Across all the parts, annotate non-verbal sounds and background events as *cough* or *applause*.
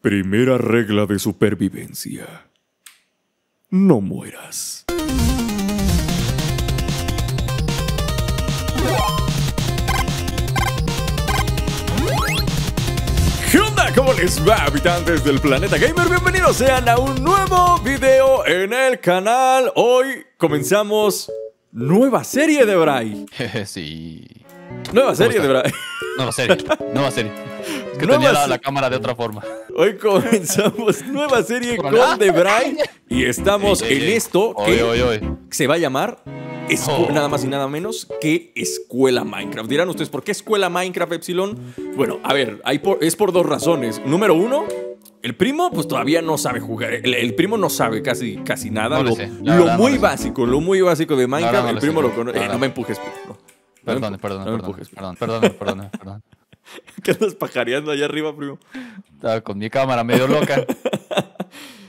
Primera regla de supervivencia. No mueras. ¿Qué onda? ¿Cómo les va, habitantes del planeta gamer? Bienvenidos sean a un nuevo video en el canal. Hoy comenzamos nueva serie de Bray. *laughs* sí. Nueva serie de Bray. Nueva serie. Nueva serie. Es que tenía la, la cámara de otra forma. Hoy comenzamos nueva serie con. The Bray. Y estamos en esto Oye, que oye, oye. se va a llamar escu- Oh. nada más y nada menos que Escuela Minecraft. Dirán ustedes, ¿por qué Escuela Minecraft Epsilon? Bueno, a ver, hay por- es por dos razones. Número uno, el primo pues todavía no sabe jugar. El, el primo no sabe casi, casi nada. No lo sé, lo no muy sé. básico, lo muy básico de Minecraft, no el primo sé. lo conoce. Eh, no me empujes, primo. Perdón, perdón, perdón, perdón, perdón, perdón, perdón. ¿Qué andas pajareando allá arriba, primo? Estaba con mi cámara medio loca.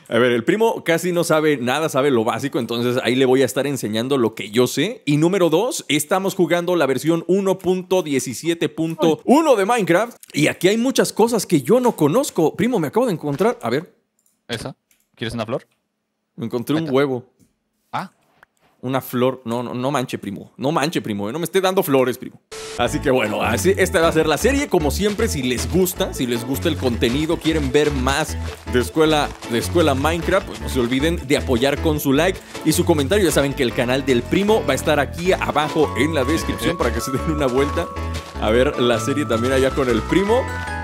A ver, el primo casi no sabe nada, sabe lo básico, entonces ahí le voy a estar enseñando lo que yo sé. Y número dos, estamos jugando la versión 1.17.1 de Minecraft. Y aquí hay muchas cosas que yo no conozco. Primo, me acabo de encontrar. A ver, ¿Esa? ¿Quieres una flor? me encontré un huevo. Ah, Una flor. No, no, no manche, primo. No manche, primo. eh, No me esté dando flores, primo. Así que bueno, así, esta va a ser la serie. Como siempre, si les gusta, si les gusta el contenido, quieren ver más de escuela, de escuela Minecraft, pues no se olviden de apoyar con su like y su comentario. Ya saben que el canal del primo va a estar aquí abajo en la descripción para que se den una vuelta a ver la serie también allá con el primo.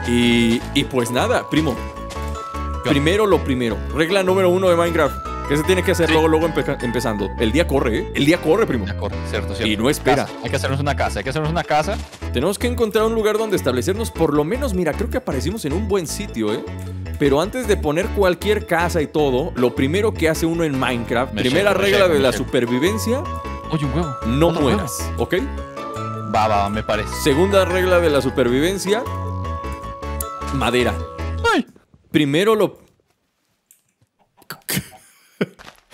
Y, y pues nada, primo. Primero lo primero. Regla número uno de Minecraft. ¿Qué se tiene que hacer Sí. luego, luego empe- empezando? El día corre, ¿eh? El día corre, primo. de acuerdo, cierto, cierto. Y no espera. Casa. Hay que hacernos una casa, hay que hacernos una casa. Tenemos que encontrar un lugar donde establecernos. Por lo menos, mira, creo que aparecimos en un buen sitio, ¿eh? Pero antes de poner cualquier casa y todo, lo primero que hace uno en Minecraft, Me primera regla de la supervivencia, Oye, un huevo. no mueras, ¿ok? huevo. Va, va, me parece. Segunda regla de la supervivencia, madera. Ay. Primero lo...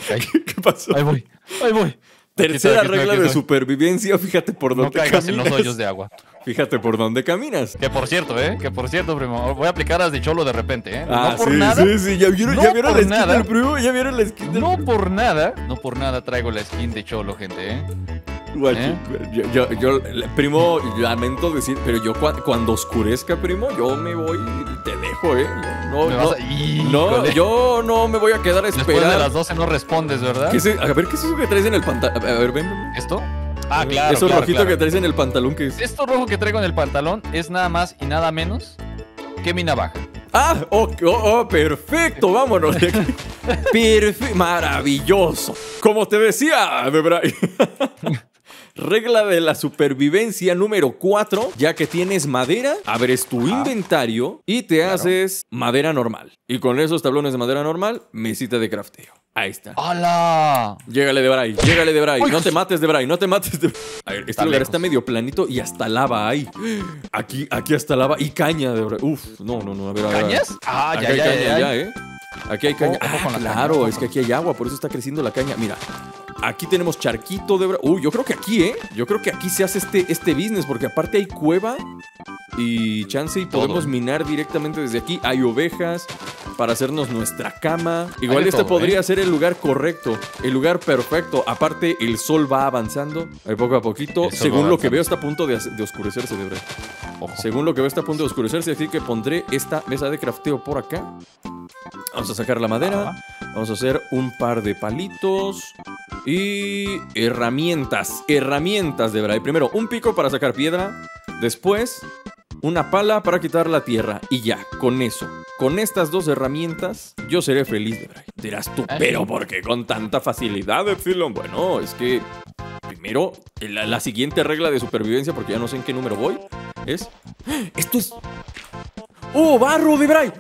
¿Qué pasó? ahí voy, ahí voy. Tercera Aquí estoy, aquí regla de aquí supervivencia, fíjate por No dónde caigas en caminas. los hoyos de agua. Fíjate por dónde caminas. Que por cierto, ¿eh? Que por cierto, primo. Voy a aplicar las de cholo de repente, ¿eh? Ah, no por sí, nada. sí, sí, ya vieron, No ya vieron la por skin nada. del primo, ya vieron la skin del No por nada, no por nada traigo la skin de Cholo, gente, ¿eh? ¿Eh? yo, yo, yo, primo, lamento decir, pero yo cua- cuando oscurezca, primo, yo me voy, te dejo, ¿eh? No, no, a- no, yo no me voy a quedar a Después de las 12 no respondes, ¿verdad? ¿Qué e- a ver, ¿qué es eso que traes en el pantalón? A ver, ven, ven. ¿Esto? Ah, claro. Eso claro, rojito claro. que traes en el pantalón, ¿qué es? Esto rojo que traigo en el pantalón es nada más y nada menos que mi navaja. Ah, oh, oh, oh, perfecto, vámonos *laughs* de. Perfecto, maravilloso. Como te decía, Debray. *laughs* Regla de la supervivencia número 4, ya que tienes madera, abres tu inventario y te haces madera normal. Y con esos tablones de madera normal, mesita de crafteo. Ahí está. ¡Hala! Llégale de Bray, llégale de Bray. No te mates de Bray, no te mates de A ver, este Está lugar lejos. está medio planito y hasta lava hay. Aquí, aquí hasta lava y caña de Bray. Uf, no, no, no. A ver, a ver. ¿Cañas? Ah, ya, ya, caña ya, ya, ¿eh? Aquí hay caña. Ojo Ah, con la caña, claro, es que aquí hay agua, por eso está creciendo la caña. Mira, aquí tenemos charquito de... Uy, yo creo que aquí, ¿eh? Yo creo que aquí se hace este, este business, porque aparte hay cueva y chance y Todo. podemos minar directamente desde aquí. Hay ovejas para hacernos nuestra cama. Igual este todo, podría ¿eh? ser el lugar correcto, el lugar perfecto. Aparte, el sol va avanzando eh, poco a poquito. Según lo que veo, está a punto de, de oscurecerse, de verdad. Ojo. Según lo que veo está a punto de oscurecerse, así que pondré esta mesa de crafteo por acá. Vamos a sacar la madera. Vamos a hacer un par de palitos. Y herramientas. Herramientas de Bray. Primero, un pico para sacar piedra. Después, una pala para quitar la tierra. Y ya, con eso. Con estas dos herramientas, yo seré feliz de Bray. Dirás tú, pero. ¿por qué con tanta facilidad, Epsilon? Bueno, es que primero, la, la siguiente regla de supervivencia, porque ya no sé en qué número voy, es. ¡Ah! ¡Esto es! ¡Oh, barro de Bray!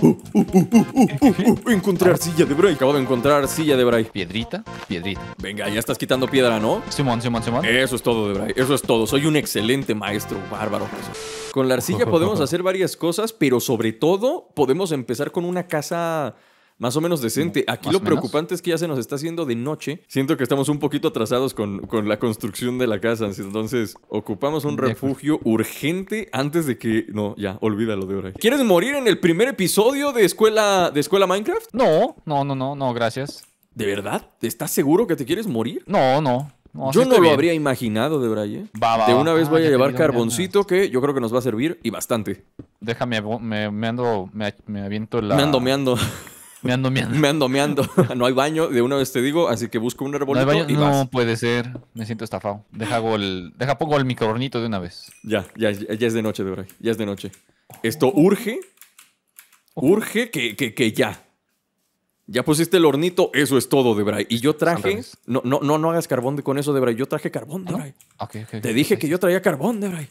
Uh, uh, encontré arcilla de Bray. Acabo de encontrar arcilla de Bray. Piedrita, piedrita. Venga, ya estás quitando piedra, ¿no? Simón, Simón, Simón. Eso es todo, de Bray. Eso es todo. Soy un excelente maestro, bárbaro. Con la arcilla podemos *laughs* hacer varias cosas, pero sobre todo podemos empezar con una casa más o menos decente. Aquí lo menos. preocupante es que ya se nos está haciendo de noche. Siento que estamos un poquito atrasados con, con la construcción de la casa. Entonces, ocupamos un refugio urgente antes de que. No, ya, olvídalo de ahora. ¿Quieres morir en el primer episodio de escuela, de escuela Minecraft? No, no, no, no, no, gracias. ¿De verdad? ¿Estás seguro que te quieres morir? No, no. no yo no lo bien. habría imaginado, de Bray. ¿eh? Va, va, De una vez Ah, voy a llevar carboncito que yo creo que nos va a servir y bastante. Déjame, me, me ando, me, me aviento la... Me ando, me ando, Me ando, me ando. me ando, me *laughs* ando. no hay baño, de una vez te digo, así que busco un No, arbolito hay baño- y no vas. puede ser. Me siento estafado. Deja, deja pongo el microornito de una vez. Ya, ya, ya, es de noche, de Bray. Ya es de noche. Esto urge, urge que, que, que ya. Ya pusiste el hornito, eso es todo, Debray. Y yo traje. No, no, no, no hagas carbón de- con eso, Debray. Yo traje carbón, ¿No? Debray. Ok, ok, ok. Te dije que yo traía carbón, Debray.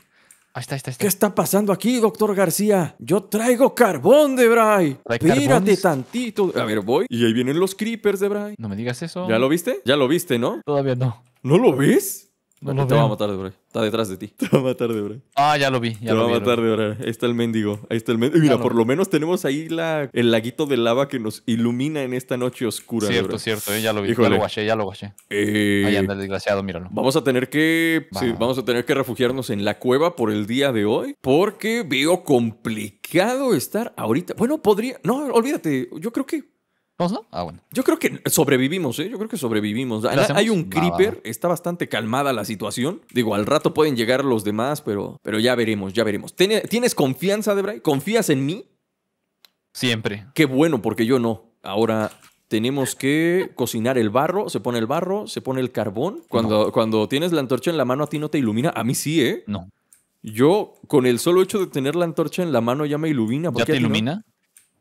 Ahí está, ahí está, ahí está. ¿Qué está pasando aquí, doctor García? Yo traigo carbón. ¿Trae Espérate carbones? tantito. A ver, voy. Y ahí vienen los creepers, Debray. No me digas eso. ¿Ya lo viste? Ya lo viste, ¿no? Todavía no. ¿No lo ves? No lo *laughs* te va a matar, Debray. Está detrás de ti. Te va a matar, Debray. Ah, ya lo vi. Te Ya va lo a vi, matar, vi. Debray. Ahí está el mendigo. Ahí está el mendigo. Mira, lo por vi. lo menos tenemos ahí la, el laguito de lava que nos ilumina en esta noche oscura, Cierto, cierto, eh, ya lo vi. Híjole. Ya lo guaché, ya lo guaché. Eh, Ahí anda el desgraciado, míralo. Vamos a tener que. sí, Va. vamos a tener que refugiarnos en la cueva por el día de hoy. Porque veo complicado estar ahorita. Bueno, podría. No, olvídate. Yo creo que. ¿Vamos, no? Ah, bueno. Yo creo que sobrevivimos, ¿eh? Yo creo que sobrevivimos. Hay, un va, creeper, va. está bastante calmada la situación. Digo, al rato pueden llegar los demás, pero, pero ya veremos, ya veremos. ¿Tiene- ¿Tienes confianza, Debray? ¿Confías en mí? Siempre. Qué bueno, porque yo no. Ahora tenemos que cocinar el barro, se pone el barro, se pone el carbón. Cuando, cuando tienes la antorcha en la mano, a ti no te ilumina. A mí sí, ¿eh? No. Yo, con el solo hecho de tener la antorcha en la mano, ya me ilumina. ¿Por ¿Ya qué te no? ilumina?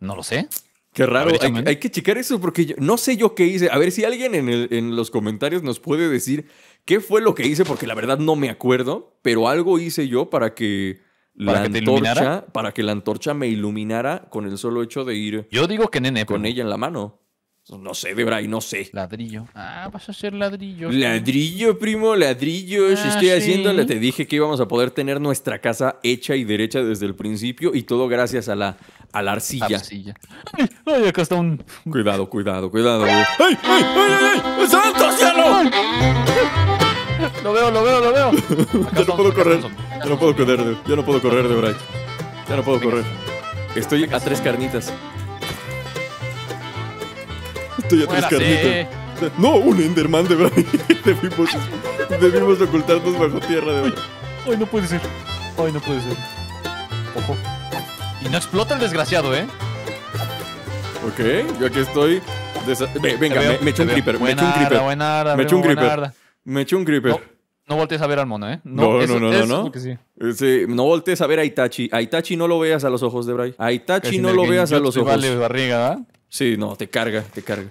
No lo sé. Qué raro. ver, hay, que checar eso porque yo- no sé yo qué hice. A ver si alguien en, el- en los comentarios nos puede decir qué fue lo que hice, porque la verdad no me acuerdo, pero algo hice yo para que la ¿Para que te antorcha, para que la antorcha me iluminara con el solo hecho de ir Yo digo que nene. con ella en la mano. No sé, Debray, no sé. Ladrillo. Ah, vas a hacer ladrillo. Ladrillo, primo, ladrillos. Ah, Estoy sí. haciéndole. Te dije que íbamos a poder tener nuestra casa hecha y derecha desde el principio y todo gracias a la, a la arcilla. Arcilla. Ay, ay, acá está un. Cuidado, cuidado, cuidado. ¡Ay, ay, ay, ay! ay! ¡Santo cielo! Lo veo, lo veo, lo veo. *laughs* Ya no puedo correr. Ya no puedo correr, de- ya no puedo correr, de. Ya no puedo correr. Estoy a tres carnitas. Estoy a tres Muérase. carnitas. No, un Enderman de Bright. *laughs* debimos, debimos ocultarnos bajo tierra de Bright. Ay, no puede ser. Ay, no puede ser. Ojo. Y no explota el desgraciado, ¿eh? Ok, yo aquí estoy. desa- Ve- venga, veo, me, me eché un creeper, me eché un creeper. Me eché un creeper. Me eché un creeper. No, no voltees a ver al mono, ¿eh? No, eso- no, no, no, eso no. sí. Eh, sí, no voltees a ver a Itachi. A Itachi no lo veas a los ojos de Bray. A Itachi no lo veas a los ojos. Vale barriga, ¿verdad? Sí, no, te carga, te carga.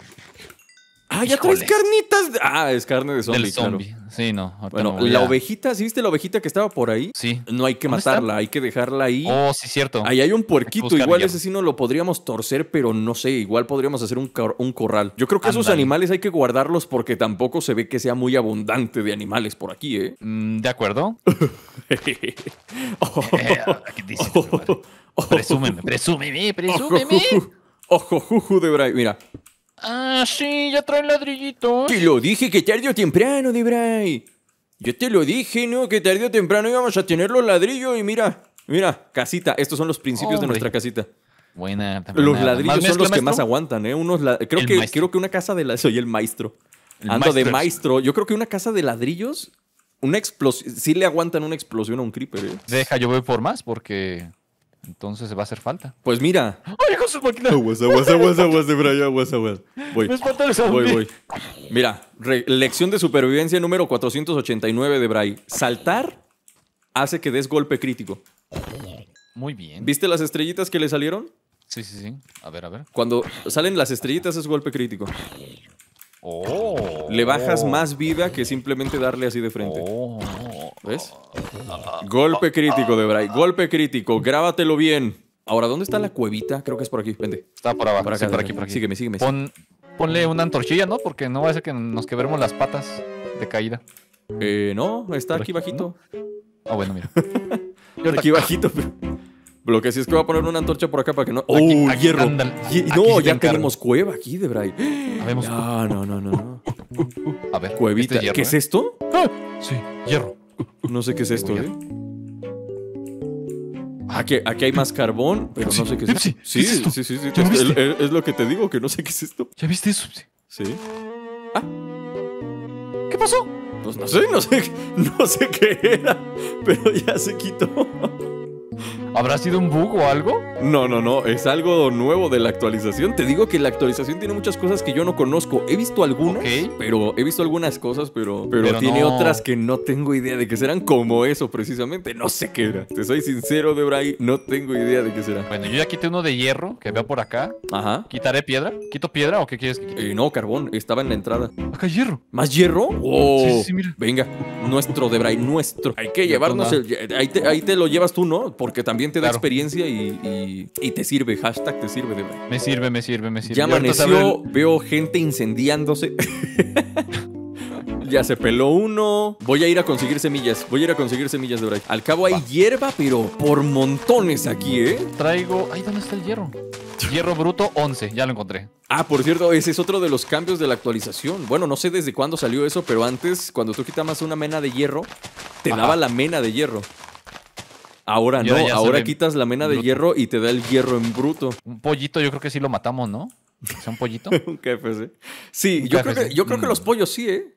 Ah, ya Híjole. traes carnitas. Ah, es carne de zombie, Del claro. zombie. Sí, no. Bueno, no la ovejita, ¿sí viste la ovejita que estaba por ahí? Sí. No hay que matarla, hay que dejarla ahí. Oh, sí, cierto. Ahí hay un puerquito, igual ese sí no lo podríamos torcer, pero no sé, igual podríamos hacer un, cor- un corral. Yo creo que esos animales hay que guardarlos porque tampoco se ve que sea muy abundante de animales por aquí, ¿eh? Mm, de acuerdo. Oh, *laughs* *laughs* Eh. *laughs* Presúmeme, presúmeme, presúmeme. Ojo, juju de Bray. Mira, Ah, sí, ya trae ladrillitos. te lo dije que tarde o temprano, de Bray. Yo te lo dije, ¿no? Que tarde o temprano íbamos a tener los ladrillos y mira, mira, casita. Estos son los principios de nuestra casita. Buena. Los buena. ladrillos ¿Más son los que más aguantan, ¿eh? Unos la- creo, El que, maestro. creo que una casa de la... Soy el maestro. El Ando de maestro. maestro. Yo creo que una casa de ladrillos, una explosión... Sí le aguantan una explosión a un creeper, ¿eh? Deja, yo voy por más porque entonces va a hacer falta. Pues mira... ¡Ay, hijo de su máquina! Aguas, aguas, aguas, aguas de Bray, aguas, aguas. Voy. Me espanta el zombie. Voy, voy. Mira, lección de supervivencia número 489 de Bray. Saltar hace que des golpe crítico. Muy bien. ¿Viste las estrellitas que le salieron? Sí, sí, sí. A ver, a ver. Cuando salen las estrellitas es golpe crítico. Oh. Le bajas más vida que simplemente darle así de frente. Oh. ¿Ves? *laughs* Golpe crítico de Bray. Golpe crítico. Grábatelo bien. Ahora, ¿dónde está la cuevita? Creo que es por aquí. Vente. Está por abajo. Por sí, acá. por aquí, por aquí. Sígueme, sígueme. Pon, ponle una antorchilla, ¿no? Porque no va a ser que nos quebremos las patas de caída. Eh, no, está aquí aquí, bajito. Ah, bueno, mira. *laughs* Aquí bajito. pero- Lo que sí es que voy a poner una antorcha por acá para que no. ¡Oh, Aquí- aquí, hierro! Aquí no, ya encargo. tenemos cueva aquí, Debray. Habemos- No, no, no, no. no. A ver. Cuevita. este hierro, ¿Qué es ¿eh? esto? Ah, Sí, hierro. No sé qué es esto. ¿eh? Aquí, aquí hay más carbón, pero no sé qué es esto. Sí, Sí, sí, sí, sí. ¿Ya lo Es, lo que te digo, que no sé qué es esto. ¿Ya viste eso? Sí. Sí. ¿Qué pasó? Pues no sé, no sé, *laughs* no sé qué era, pero ya se quitó. ¿Habrá sido un bug o algo? No, no, no, es algo nuevo de la actualización. Te digo que la actualización tiene muchas cosas que yo no conozco. He visto algunas, pero he visto algunas cosas, pero, pero, Pero tiene no. otras que no tengo idea de qué serán, como eso precisamente. No sé qué era. Te soy sincero, Debray, no tengo idea de qué será. Bueno, yo ya quité uno de hierro que veo por acá. Ajá. ¿Quitaré piedra? ¿Quito piedra o qué quieres que quite? Eh, no, carbón, estaba en la entrada. Acá hay hierro. ¿Más hierro? ¡Oh! Sí, sí, sí, mira. Venga, nuestro Debray, nuestro. Hay que llevarnos el. Ahí te, ahí te lo llevas tú, ¿no? Porque también te da Claro. experiencia y, y- y te sirve. Hashtag te sirve, Debray. Me sirve, me sirve, me sirve. Ya amaneció, veo gente incendiándose. *laughs* ya se peló uno. Voy a ir a conseguir semillas. Voy a ir a conseguir semillas de Bray. Al cabo hay Va. hierba, pero por montones aquí, ¿eh? Traigo... Ay, ¿dónde está el hierro? Hierro bruto 11, ya lo encontré. Ah, por cierto, ese es otro de los cambios de la actualización. Bueno, no sé desde cuándo salió eso, pero antes, cuando tú quitabas una mena de hierro, te Ajá. daba la mena de hierro. Ahora no, ahora quitas la mena de bruto. hierro y te da el hierro en bruto. Un pollito yo creo que sí lo matamos, ¿no? Sea, un pollito. *laughs* Un KFC. Sí, Un yo, creo que, yo creo que Mm. los pollos sí, ¿eh?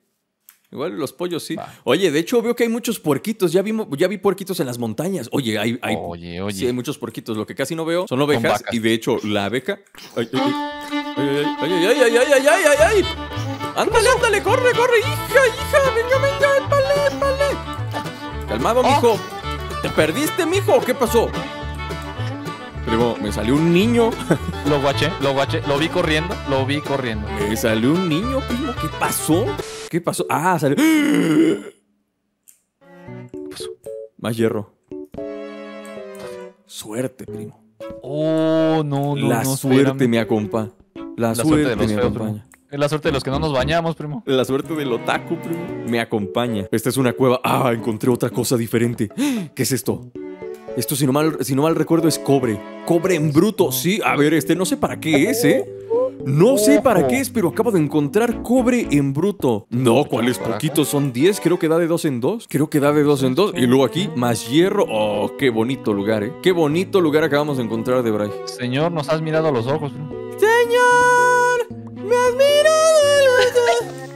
Igual los pollos sí. Va. Oye, de hecho veo que hay muchos puerquitos. Ya, vimos, ya vi puerquitos en las montañas. Oye, hay, hay, Oye, oye. sí hay muchos puerquitos. Lo que casi no veo son ovejas. y de hecho, la abeja... Ay, ay, ay, ay, ay, ay, ay, ay, ay, ay, ay, ay. Ándale, ándale, corre, corre, hija, hija, venga, venga, épale, épale. Calmado, Oh. mijo. ¿Te perdiste, mijo? ¿Qué pasó? Primo, me salió un niño. Lo guaché, lo guaché. Lo vi corriendo, lo vi corriendo. Me salió un niño, primo. ¿Qué pasó? ¿Qué pasó? Ah, salió. ¿Qué pasó? Más hierro. Suerte, primo. Oh, no, no, la no, suerte espérame. me acompaña. La, La suerte, suerte de me feos, acompaña. primo. Es la suerte de los que no nos bañamos, primo. La suerte del otaku, primo. Me acompaña. Esta es una cueva. Ah, encontré otra cosa diferente. *gasps* ¿Qué es esto? Esto, si no mal, si no mal recuerdo, es cobre. Cobre en bruto. Sí, a ver, este no sé para qué es, ¿eh? No sé para qué es, pero acabo de encontrar cobre en bruto. No, ¿cuáles poquitos? Son 10, creo que da de dos en dos. Creo que da de dos en dos. Y luego aquí, más hierro. Oh, qué bonito lugar, ¿eh? Qué bonito lugar acabamos de encontrar de Bray. Señor, nos has mirado a los ojos, primo. Señor, me has mirado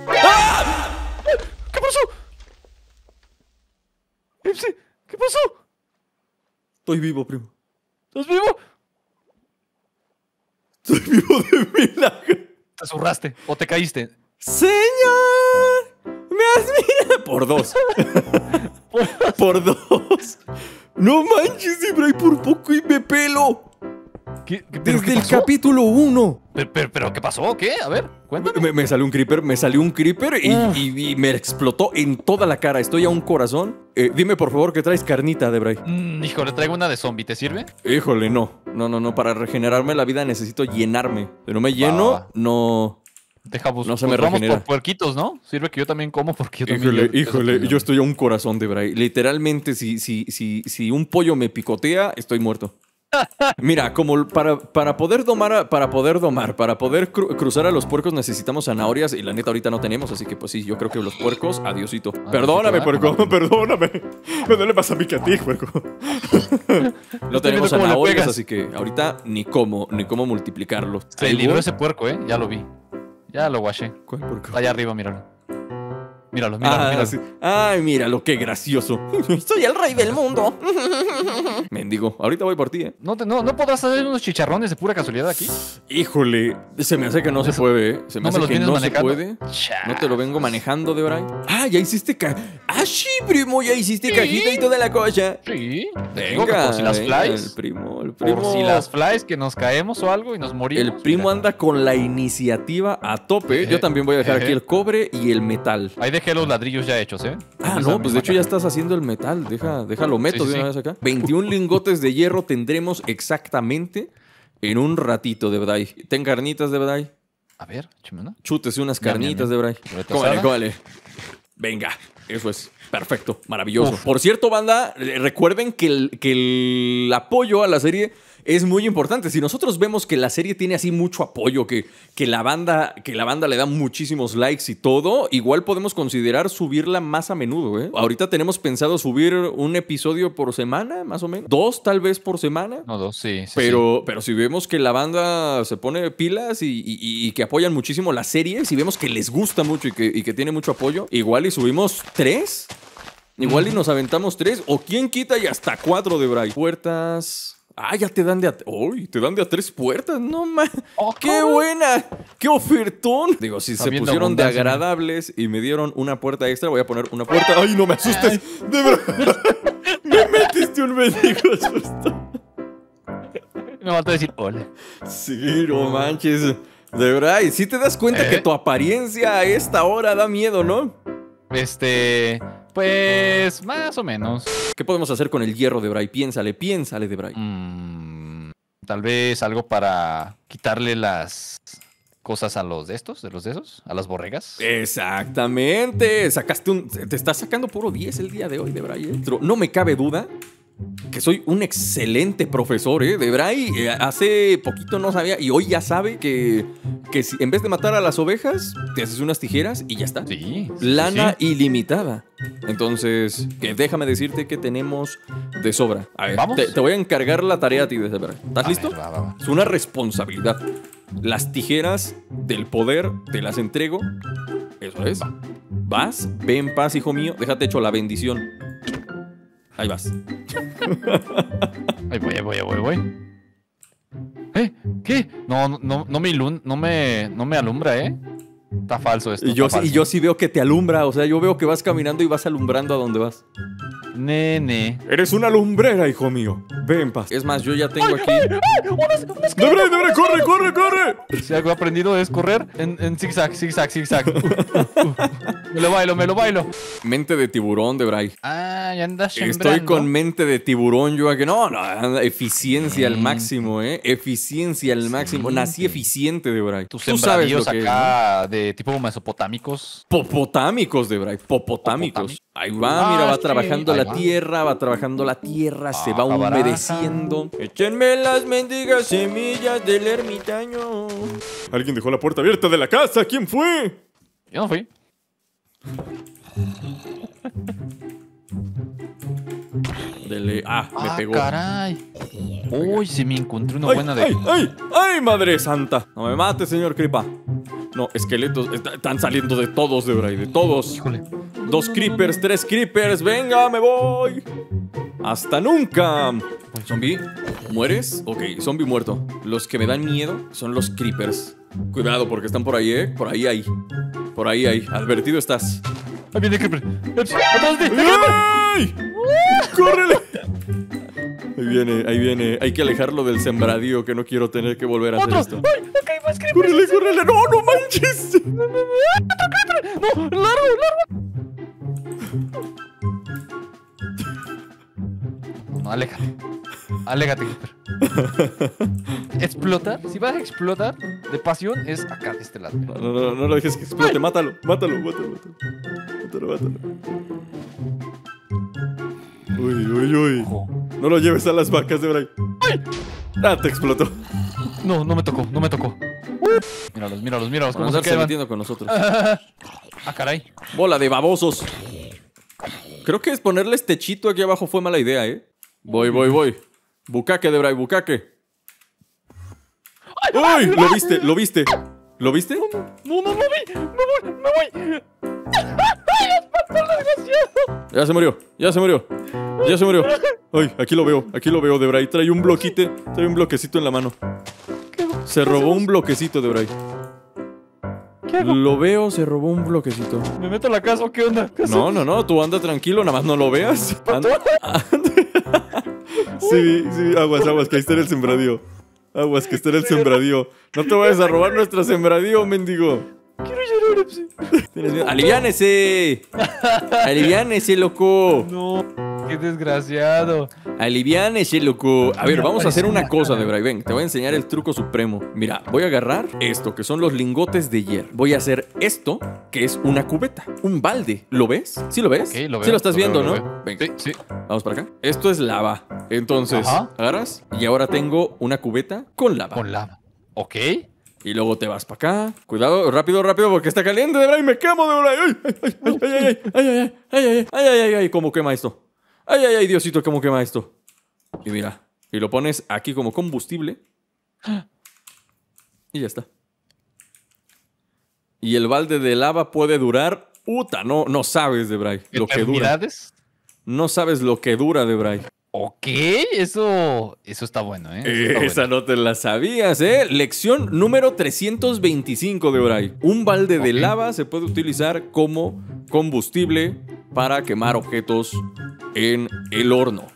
*laughs* ¡Ah! ¿Qué pasó? ¿qué pasó? Estoy vivo, primo. ¿Estás vivo? Estoy vivo de milagro. Te zurraste o te caíste. Señor, me has mirado. Por dos. *laughs* por dos. No manches, Ibray, por poco y me pelo. ¿Qué, qué- pero Desde el capítulo 1. Pero, pero- pero, ¿qué pasó? ¿Qué? A ver, cuéntame. Me, me salió un creeper, me salió un creeper y, Uf. y- y me explotó en toda la cara. Estoy a un corazón. Eh, dime por favor que traes carnita, Debray. Mm, híjole, traigo una de zombie, ¿te sirve? Híjole, no. No, no, no. Para regenerarme la vida necesito llenarme. Si no me lleno, no. Deja No se pues me vamos regenera. por puerquitos, ¿no? Sirve que yo también como porque yo también... Híjole, yo- híjole, yo estoy a un corazón de Bray. Literalmente, si, si, si, si un pollo me picotea, estoy muerto. Mira, como para, para poder domar, a- para poder domar, para poder cru- cruzar a los puercos necesitamos zanahorias y la neta ahorita no tenemos, así que pues sí, yo creo que los puercos, adiosito. Perdóname, ¿verdad? puerco, *laughs* perdóname. Me duele más a mí que a ti, puerco. No tenemos zanahorias, así que ahorita ni cómo, ni cómo multiplicarlos. Se libró ese puerco, ¿eh? Ya lo vi. Ya lo guaché. ¿Cuál puerco? Allá arriba, míralo. Míralo, míralo, Ah, míralo. sí. Ay, míralo, qué gracioso. *laughs* Soy el rey del mundo. *laughs* Mendigo, ahorita voy por ti, ¿eh? ¿No, te- no, ¿No podrás hacer unos chicharrones de pura casualidad aquí? Híjole, se me hace que no se puede, ¿eh? Se me ¿No me hace los que no se puede. No te lo vengo manejando, de Ah, ya hiciste ca... Ah, sí, primo, ya hiciste Sí. cajita y toda la cosa. Sí. Que Venga, por si las venga, flies. El primo, el primo. Por si las flies que nos caemos o algo y nos morimos. El primo mira. anda con la iniciativa a tope. Yo también voy a dejar aquí el cobre y el metal. Ahí dejé los ladrillos ya hechos, ¿eh? Ah, no, pues de hecho ya estás haciendo el metal. Deja, déjalo meto Sí, sí, de una vez acá. 21 lingotes de hierro tendremos exactamente en un ratito de Bray. Ten carnitas de Bray. A ver, échame una. Chútese unas carnitas de Bray. Chuleta Cómale, cómale. Venga. Eso es. Perfecto, maravilloso. Por cierto, banda, eh, recuerden que el, que el apoyo a la serie es muy importante. Si nosotros vemos que la serie tiene así mucho apoyo, que, que, la banda, que la banda le da muchísimos likes y todo, igual podemos considerar subirla más a menudo. ¿eh? Ahorita tenemos pensado subir un episodio por semana, más o menos. Dos tal vez por semana. No, dos, sí. sí, Pero, sí. pero si vemos que la banda se pone pilas y, y- y que apoyan muchísimo la serie, si vemos que les gusta mucho y que, y que tiene mucho apoyo, igual y subimos tres. Igual y nos aventamos tres. O quién quita y hasta cuatro de Bray. Puertas. Ah, ya te dan de a. ¡Uy! Te dan de a tres puertas. No más. Oh, ¡Qué buena! ¡Qué ofertón! Digo, si Está se pusieron de agradables y me dieron una puerta extra, voy a poner una puerta. ¡Ay, no me asustes! ¡De verdad! *laughs* ¡Me metiste un mendigo susto! Me falta decir hola. Sí, no manches. De verdad, y sí te das cuenta ¿Eh? que tu apariencia a esta hora da miedo, ¿no? Este. Pues. Más o menos. ¿Qué podemos hacer con el hierro de Bray? Piénsale, piénsale de Bray. Mm, tal vez algo para quitarle las cosas a los de estos, de los de esos, a las borregas. Exactamente. Sacaste un. Te estás sacando puro 10 el día de hoy, de Bray. ¿eh? No me cabe duda que soy un excelente profesor, ¿eh? De Bray, eh, hace poquito no sabía y hoy ya sabe que, que si, en vez de matar a las ovejas, te haces unas tijeras y ya está. Sí. Lana sí. ilimitada. Entonces, que déjame decirte que tenemos de sobra. A ver, ¿Vamos? Te, te voy a encargar la tarea a ti de Bray. ¿Estás A listo? ver, va, va, va. Es una responsabilidad. Las tijeras del poder te las entrego. Eso es. Vas, ve en paz, hijo mío. Déjate hecho la bendición. Ahí vas. Ahí voy, ahí voy, ahí voy, voy. ¿Eh? ¿Qué? No, no- no, me ilun no me, no me alumbra, ¿eh? Está falso esto. Y yo, sí- y falso. yo sí veo que te alumbra. O sea, yo veo que vas caminando y vas alumbrando a donde vas. Nene. Eres una lumbrera, hijo mío. Ve en paz. Es más, yo ya tengo aquí. ¡Debre, debre! ¡Corre, corre, corre! Si algo he aprendido es correr en, en zigzag, zigzag, zigzag. Uh, *laughs* uh. Me lo bailo, me lo bailo. Mente de tiburón, de Bray. Ah, ya andas Estoy con mente de tiburón, yo aquí. No, no, anda, eficiencia al Mm. máximo, ¿eh? Eficiencia al máximo. Nací eficiente, de Bray. Tus Tú sabes lo que es, ¿no? acá tipo mesopotámicos. Popotámicos, de Bray. Popotámicos. Popotami- Ahí va, mira, Ah, va sí, trabajando ahí la va. tierra, va trabajando la tierra, se va Baja, baraja. humedeciendo. Échenme las mendigas semillas del ermitaño. Alguien dejó la puerta abierta de la casa. ¿Quién fue? Yo no fui. Dele. Ah, me ah, pegó. caray. Uy, se me encontré una ¡Ay, buena de. ay, ay! ¡Ay, madre santa! No me mate, señor Cripa. No, esqueletos est- están saliendo de todos, de Bray, de todos. Híjole. Dos creepers, tres creepers. Venga, me voy. Hasta nunca. Zombie, ¿mueres? Ok, zombie muerto. Los que me dan miedo son los creepers. Cuidado, porque están por ahí, ¿eh? Por ahí hay. Por ahí hay. Advertido estás. Ahí viene Creeper. ¡Atrás de ti! ¡Ay! ¡Córrele! Ahí viene, ahí viene. Hay que alejarlo del sembradío que no quiero tener que volver a hacer ¡Otro! esto. ¡Ay! Ok. ¡Córrele, córrele! ¡No, no manches! ¡No! ¡Largo, largo! No, aléjate. Aléjate. Explotar. Si vas a explotar de pasión, es acá, de este lado. No, no, no, no lo dejes que explote. Mátalo, mátalo, mátalo, mátalo. Mátalo, mátalo. Uy, uy, uy. Ojo. No lo lleves a las vacas de Bray. Ah, te explotó. No, no me tocó, no me tocó. Míralos, míralos, míralos. ¿Cómo se metiendo con nosotros. *laughs* Ah, caray. Bola de babosos. Creo que es ponerles techito aquí abajo fue mala idea, ¿eh? Voy, voy, voy. Bucaque de Bray, bucaque. ¡Uy! Lo viste, lo viste. ¿Lo viste? No, no, no vi. Me voy, me voy. ¡Ay, desgraciado! Ya se murió, ya se murió. Ya se murió. Ay, aquí lo veo, aquí lo veo, Debray. Trae un bloquite, trae un bloquecito en la mano. Se robó un bloquecito, Debray. ¿Qué hago? Lo veo, se robó un bloquecito. ¿Me meto a la casa o qué onda? ¿Qué No, no, no, tú anda tranquilo, nada más no lo veas. Anda- *laughs* Sí, sí, aguas, aguas, que ahí está en el sembradío. Aguas, que está en el sembradío. No te vayas a robar nuestro sembradío, mendigo. Quiero llorar, Epsi. ¿Tienes miedo? ¡Aliviánese! ¡Aliviánese, loco! No. qué desgraciado. Aliviánese, loco. A ver, vamos a hacer una cosa, Debray. Ven, te voy a enseñar el truco supremo. Mira, voy a agarrar esto, que son los lingotes de hierro. Voy a hacer esto, que es una cubeta, un balde. ¿Lo ves? ¿Sí lo ves? Ok, lo veo. Sí lo estás viendo, ¿no? Venga, Sí, sí. vamos para acá. Esto es lava. Entonces, Ajá. agarras y ahora tengo una cubeta con lava. Con lava. Ok. Y luego te vas para acá. Cuidado, rápido, rápido, porque está caliente, Debray. Me quemo, Debray. Ay, ay, ay, ay, ay, ay, ay, ay, ay, ay, ay, ay, ay, ay, cómo quema esto. Ay, ay, ay, Diosito, cómo quema esto. Y mira, y lo pones aquí como combustible. Y ya está. Y el balde de lava puede durar. Puta, no, no sabes, Debray, lo que dura. No sabes lo que dura, Debray. Ok, eso, eso está bueno, ¿eh? Eso está Esa bueno. no te la sabías, ¿eh? Lección número 325 de Oray. Un balde de lava se puede utilizar como combustible para quemar objetos en el horno.